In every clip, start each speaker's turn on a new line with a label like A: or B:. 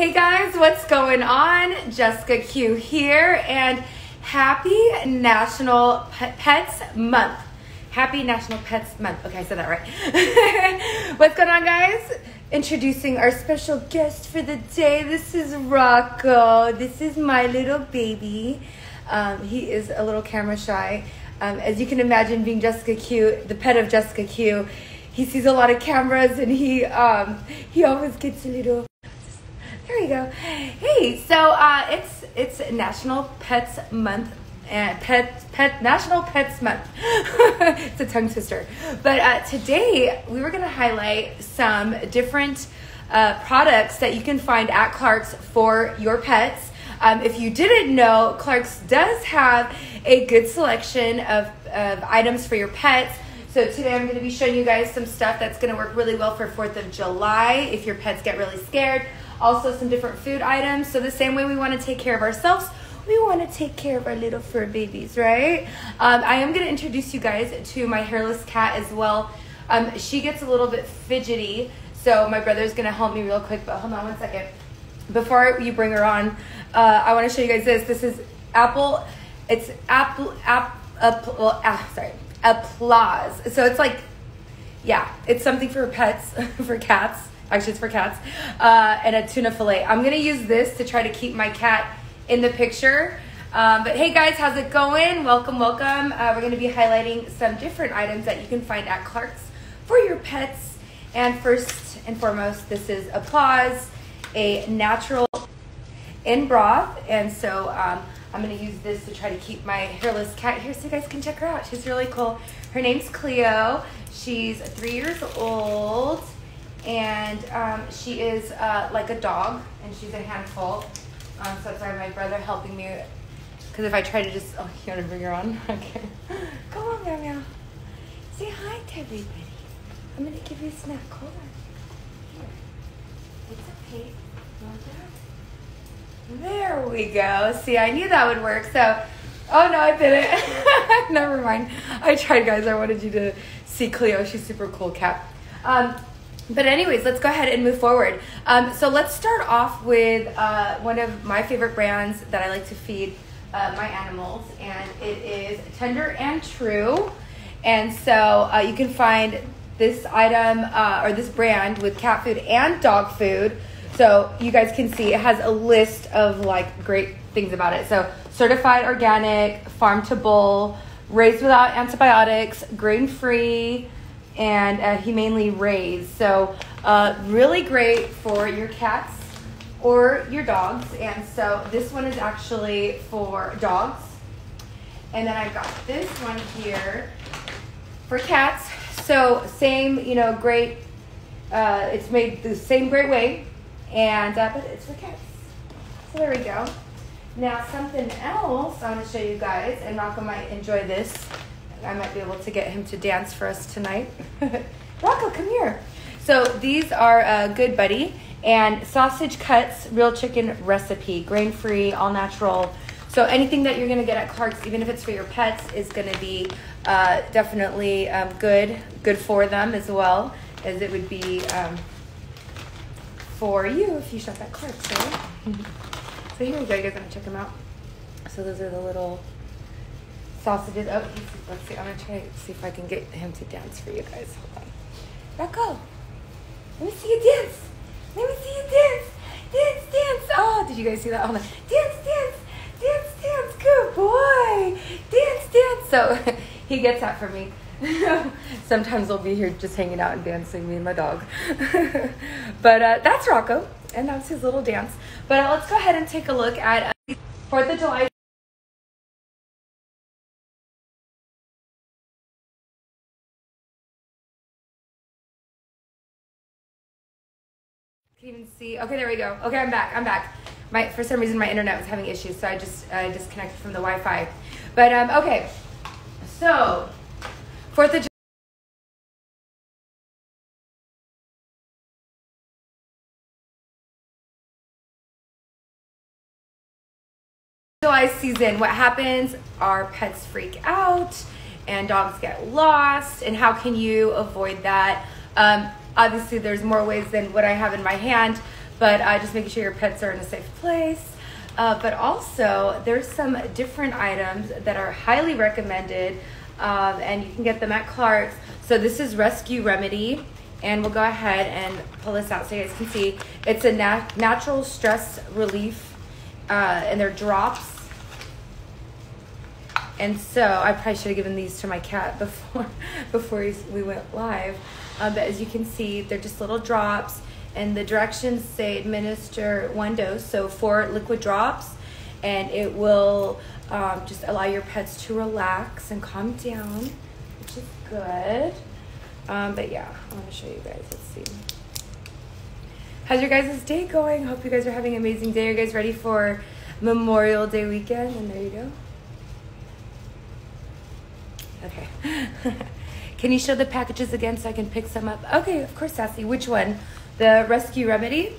A: Hey guys, what's going on? Jessica Q here, and happy National Pe- Pets Month. Happy National Pets Month. Okay, I said that right. what's going on, guys? Introducing our special guest for the day. This is Rocco. This is my little baby. Um, he is a little camera shy. Um, as you can imagine, being Jessica Q, the pet of Jessica Q, he sees a lot of cameras and he um, he always gets a little go. Hey, so uh, it's it's National Pets Month and Pet Pet National Pets Month. it's a tongue twister. But uh, today we were going to highlight some different uh, products that you can find at Clark's for your pets. Um, if you didn't know, Clark's does have a good selection of, of items for your pets. So today I'm going to be showing you guys some stuff that's going to work really well for 4th of July if your pets get really scared also some different food items. So the same way we want to take care of ourselves, we want to take care of our little fur babies, right? Um, I am going to introduce you guys to my hairless cat as well. Um, she gets a little bit fidgety, so my brother's going to help me real quick, but hold on one second. Before you bring her on, uh, I want to show you guys this. This is Apple, it's Apple, Apple, well, ah, sorry, Applaws. So it's like, yeah, it's something for pets, for cats. Actually, it's for cats. Uh, and a tuna fillet. I'm to use this to try to keep my cat in the picture. Um, but hey guys, how's it going? Welcome, welcome. Uh, we're to be highlighting some different items that you can find at Clark's for your pets. And first and foremost, this is Applaws, a natural in broth. And so um, I'm to use this to try to keep my hairless cat here so you guys can check her out. She's really cool. Her name's Cleo. She's three years old and um, she is uh, like a dog, and she's a handful. Um, so sorry, my brother helping me, because if I try to just, oh, you want to bring her on? Okay. Come on, meow meow. Say hi to everybody. I'm gonna give you a snack. Hold on. Here. It's okay. There we go. See, I knew that would work. So, oh no, I didn't. Never mind. I tried, guys. I wanted you to see Cleo. She's super cool cat. Um, but anyways, let's go ahead and move forward. Um, so let's start off with uh, one of my favorite brands that I like to feed uh, my animals, and it is Tender and True. And so uh, you can find this item uh, or this brand with cat food and dog food. So you guys can see it has a list of like great things about it. So certified organic, farm to bowl, raised without antibiotics, grain free and uh, humanely raised. So, uh, really great for your cats or your dogs. And so, this one is actually for dogs. And then I've got this one here for cats. So, same, you know, great. Uh, it's made the same great way, and uh, but it's for cats. So there we go. Now something else I want to show you guys, and Rocco might enjoy this. I might be able to get him to dance for us tonight. Rocco, come here. So these are uh, Good Buddy and sausage cuts, real chicken recipe, grain free, all natural. So anything that you're gonna get at Clark's, even if it's for your pets, is gonna be uh, definitely um, good, good for them as well as it would be um, for you if you shop at Clark's, right? so here we go. You guys wanna check them out? So those are the little sausages. Oh, let's see. I'm gonna try to see if I can get him to dance for you guys. Hold on. Rocco, let me see you dance. Let me see you dance. Dance, dance. Oh, did you guys see that? Hold on. Dance, dance, dance, dance. Good boy. Dance, dance. So he gets that for me. Sometimes he'll be here just hanging out and dancing, me and my dog. but uh, that's Rocco, and that's his little dance. But uh, let's go ahead and take a look at uh, Fourth of July can even see. Okay, there we go. Okay, I'm back. I'm back. My for some reason my internet was having issues, so I just uh, disconnected from the Wi-Fi. But um, okay, so Fourth of July season. What happens? Our pets freak out, and dogs get lost. And how can you avoid that? Um, Obviously, there's more ways than what I have in my hand, but uh, just making sure your pets are in a safe place. Uh, but also, there's some different items that are highly recommended, um, and you can get them at Clark's. So this is Rescue Remedy, and we'll go ahead and pull this out so you guys can see. It's a nat- natural stress relief, uh, and they're drops. And so I probably should have given these to my cat before before we went live. Uh, but as you can see, they're just little drops and the directions say administer one dose, so four liquid drops, and it will um, just allow your pets to relax and calm down, which is good. Um, but yeah, I want to show you guys. Let's see. How's your guys' day going? Hope you guys are having an amazing day. Are you guys ready for Memorial Day weekend? And there you go. Okay. can you show the packages again so I can pick some up? Okay, of course, Sassy. Which one? the Rescue Remedy.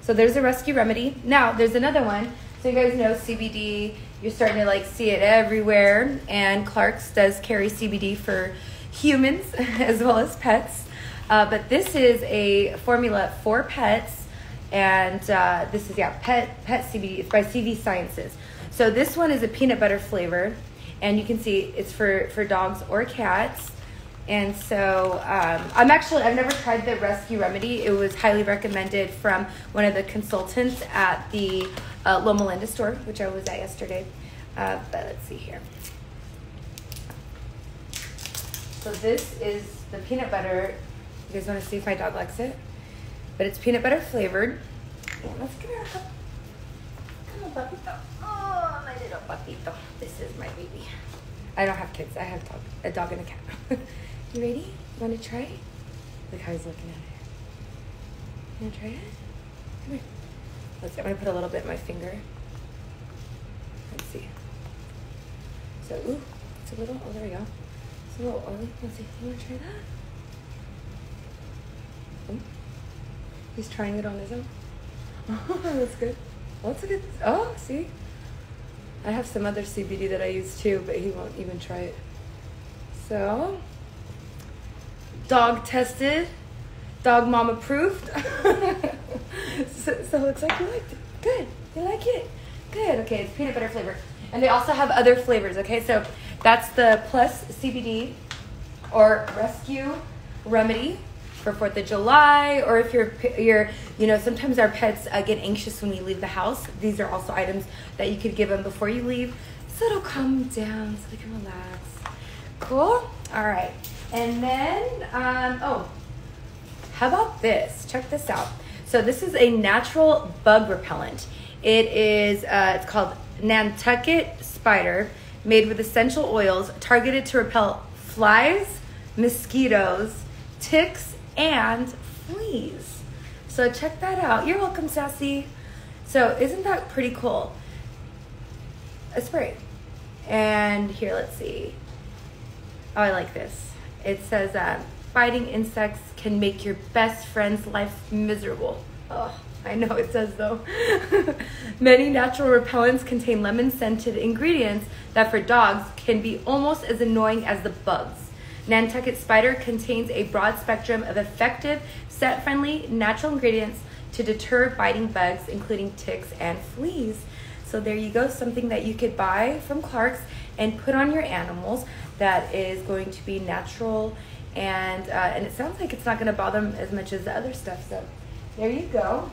A: So there's a Rescue Remedy. Now there's another one. So you guys know CBD. You're starting to like see it everywhere, and Clark's does carry CBD for humans as well as pets. Uh, but this is a formula for pets, and uh, this is yeah pet pet CBD. It's by CV Sciences. So this one is a peanut butter flavor, and you can see it's for for dogs or cats. And so um, I'm actually, I've never tried the Rescue Remedy. It was highly recommended from one of the consultants at the uh, Loma Linda store, which I was at yesterday. Uh, but let's see here. So this is the peanut butter. You guys want to see if my dog likes it? But it's peanut butter flavored. Yeah, let's get her up. Come on, papito. Oh, my little papito. This is my baby. I don't have kids. I have dog, a dog and a cat. You ready? To try? Look how he's looking at it. To try it? Come here. Let's see. I'm to put a little bit in my finger. Let's see. So, ooh, it's a little, oh, there we go. It's a little oily. Let's see. You want to try that? Ooh. He's trying it on his own. Oh, that's good. Oh, that's a good. Oh, see? I have some other CBD that I use too, but he won't even try it. So, dog tested, dog mom approved. so, so, it looks like you liked it. Good. You like it. Good. Okay, it's peanut butter flavor. And they also have other flavors, okay? So that's the PlusCBD or rescue remedy for 4th of July or if you're you're you know sometimes our pets uh, get anxious when we leave the house. These are also items that you could give them before you leave so it'll calm down so they can relax. Cool? All right. And then, um, oh, how about this? Check this out. So this is a natural bug repellent. It is, uh, it's called Nantucket Spider, made with essential oils targeted to repel flies, mosquitoes, ticks, and fleas. So check that out. You're welcome, Sassy. So isn't that pretty cool? A spray. And here, let's see. Oh, I like this. It says that biting insects can make your best friend's life miserable. Oh, I know it says though. Many natural repellents contain lemon scented ingredients that for dogs can be almost as annoying as the bugs. Nantucket Spider contains a broad spectrum of effective, set friendly natural ingredients to deter biting bugs, including ticks and fleas. So, there you go, something that you could buy from Clark's and put on your animals that is going to be natural and uh, and it sounds like it's not going to bother them as much as the other stuff. So there you go.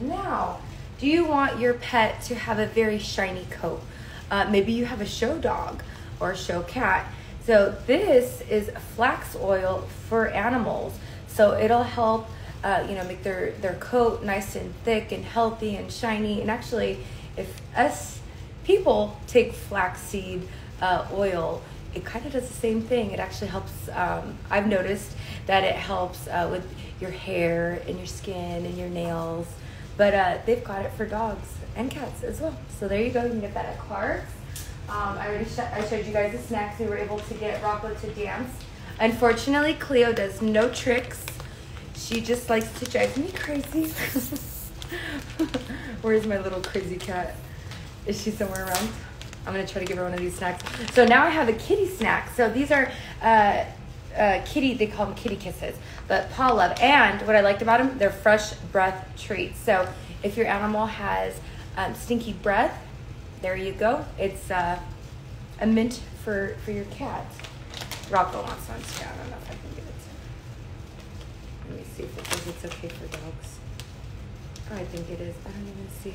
A: Now, do you want your pet to have a very shiny coat? Uh, maybe you have a show dog or a show cat. So this is flax oil for animals. So it'll help, uh, you know, make their their coat nice and thick and healthy and shiny. And actually, if us people take flaxseed uh, oil it kind of does the same thing. It actually helps. Um, I've noticed that it helps uh, with your hair and your skin and your nails. But uh, they've got it for dogs and cats as well. So there you go. You can get that at Clark's. Um, I already sh- I showed you guys the snacks. We were able to get Rocco to dance. Unfortunately, Cleo does no tricks. She just likes to drive me crazy. Where's my little crazy cat? Is she somewhere around? I'm gonna try to give her one of these snacks. So now I have a kitty snack. So these are uh, uh, kitty. They call them kitty kisses, but paw love. And what I liked about them, they're fresh breath treats. So if your animal has um, stinky breath, there you go. It's uh, a mint for for your cat. Rocco wants one too. I don't know if I can give it to him. Let me see if it says it's okay for dogs. Oh, I think it is. I don't even see.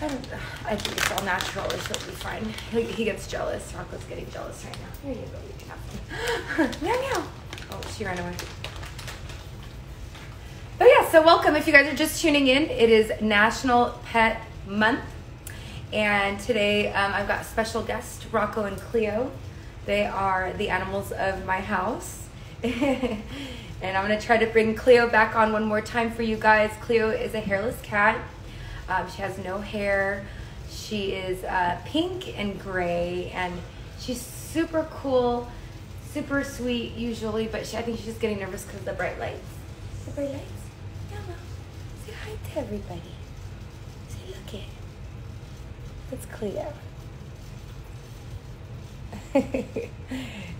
A: I don't. I think it's all natural, so it'll be fine. He, he gets jealous. Rocco's getting jealous right now. Here you go. You can have some. meow meow. Oh, she ran away. But yeah, so welcome. If you guys are just tuning in, it is National Pet Month. And today um, I've got special guest Rocco and Cleo. They are the animals of my house. and I'm going to try to bring Cleo back on one more time for you guys. Cleo is a hairless cat. Um, she has no hair. She is uh, pink and gray, and she's super cool, super sweet usually, but she, I think she's just getting nervous because of the bright lights. The bright lights? Yellow. Say hi to everybody. Say, look it. It's Cleo.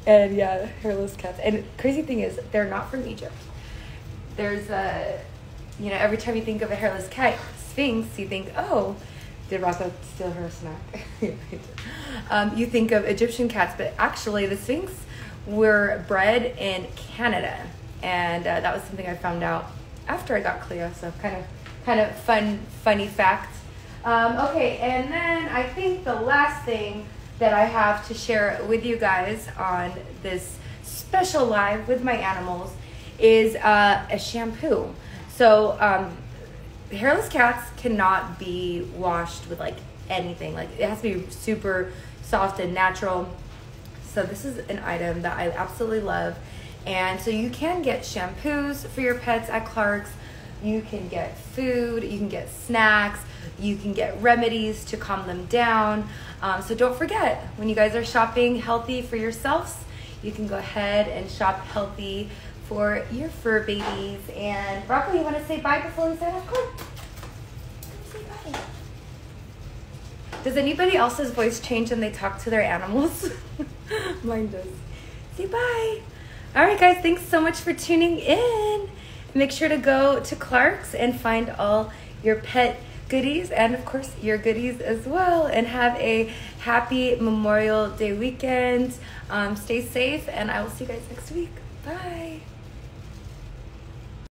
A: and yeah, hairless cats. And crazy thing is, they're not from Egypt. There's a, you know, every time you think of a hairless cat, Sphynx, you think, oh, did Rocco steal her snack? um, you think of Egyptian cats, but actually the Sphynx were bred in Canada, and uh, that was something I found out after I got Cleo. So kind of, kind of fun, funny fact. Um, okay, and then I think the last thing that I have to share with you guys on this special live with my animals is uh, a shampoo. So um, hairless cats cannot be washed with like anything. Like it has to be super soft and natural. So this is an item that I absolutely love. And so you can get shampoos for your pets at Clark's. You can get food, you can get snacks, you can get remedies to calm them down. Um, so don't forget, when you guys are shopping healthy for yourselves, you can go ahead and shop healthy for your fur babies. And Rocco, you want to say bye before we sign off? Come on. Does anybody else's voice change when they talk to their animals? Mine does. Say bye. All right, guys, thanks so much for tuning in. Make sure to go to Clark's and find all your pet goodies and, of course, your goodies as well. And have a happy Memorial Day weekend. Um, stay safe, and I will see you guys next week. Bye.